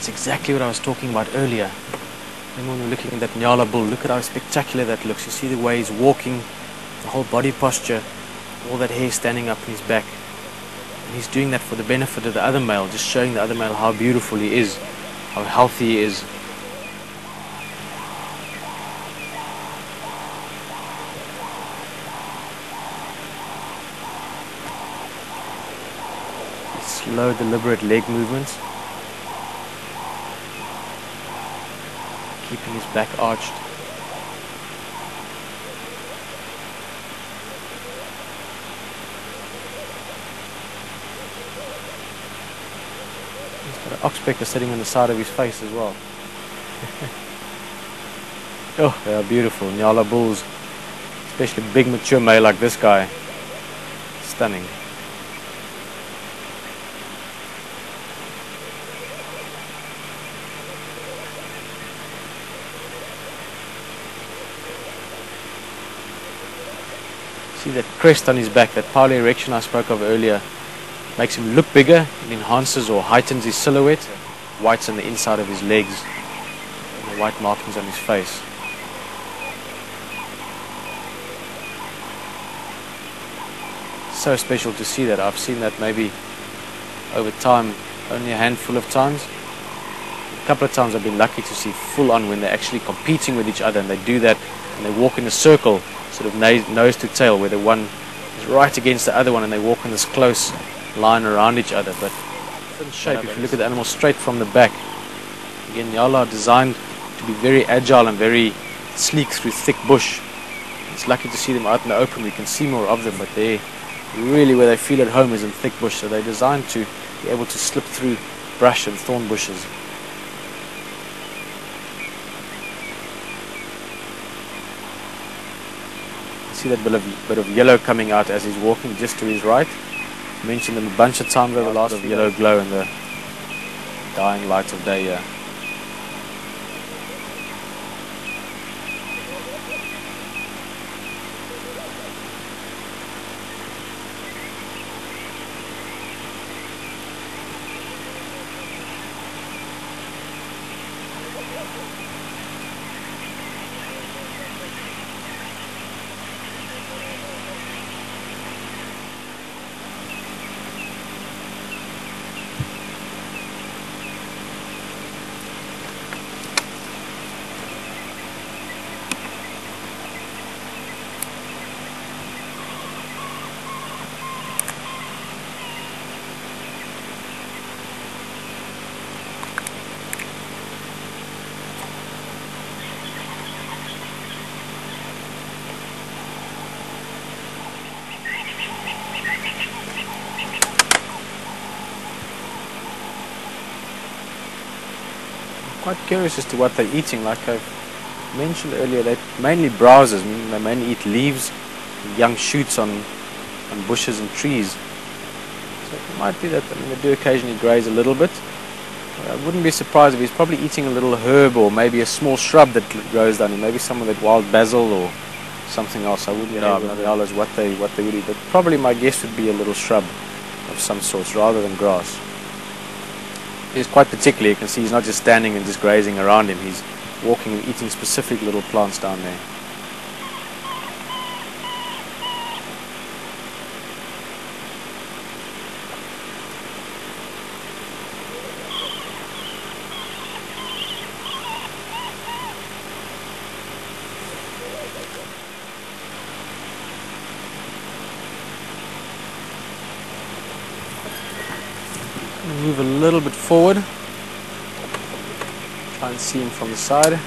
That's exactly what I was talking about earlier. When we were looking at that Nyala bull, look at how spectacular that looks. You see the way he's walking, the whole body posture, all that hair standing up in his back. And he's doing that for the benefit of the other male, just showing the other male how beautiful he is, how healthy he is. Slow, deliberate leg movements. Keeping his back arched. He's got an oxpecker sitting on the side of his face as well. oh, they are beautiful. Nyala bulls. Especially big mature male like this guy. Stunning. See that crest on his back, that piloerection I spoke of earlier, makes him look bigger, it enhances or heightens his silhouette. Whites on the inside of his legs, and the white markings on his face. So special to see that. I've seen that maybe over time, only a handful of times. A couple of times I've been lucky to see full on when they're actually competing with each other and they do that and they walk in a circle sort of nose to tail, where the one is right against the other one and they walk in this close line around each other. But in shape, if you look at the animal straight from the back, again, Nyala are designed to be very agile and very sleek through thick bush. It's lucky to see them out in the open. We can see more of them, but they really where they feel at home is in thick bush. So they're designed to be able to slip through brush and thorn bushes. See that bit of, bit of yellow coming out as he's walking just to his right. Mentioned them a bunch of times over the last of yellow glow in the dying light of day here. Quite curious as to what they're eating. Like I've mentioned earlier, they're mainly browsers. They mainly eat leaves, young shoots on, on bushes and trees. So it might be that I mean, they do occasionally graze a little bit. I wouldn't be surprised if he's probably eating a little herb or maybe a small shrub that grows down here. Maybe some of that wild basil or something else. I wouldn't know. I'm what they what they would eat, but probably my guess would be a little shrub of some sort rather than grass he's quite particular. You can see he's not just standing and just grazing around him. He's walking and eating specific little plants down there. move a little bit forward. Try and see him from the side.